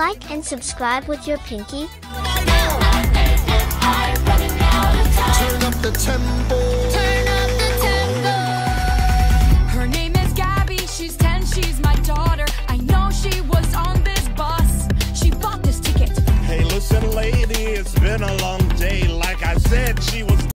like and subscribe with your pinky? Turn up the tempo. Her name is Gabby, she's 10, she's my daughter. I know she was on this bus. She bought this ticket. Hey, listen, lady, it's been a long day. Like I said, she was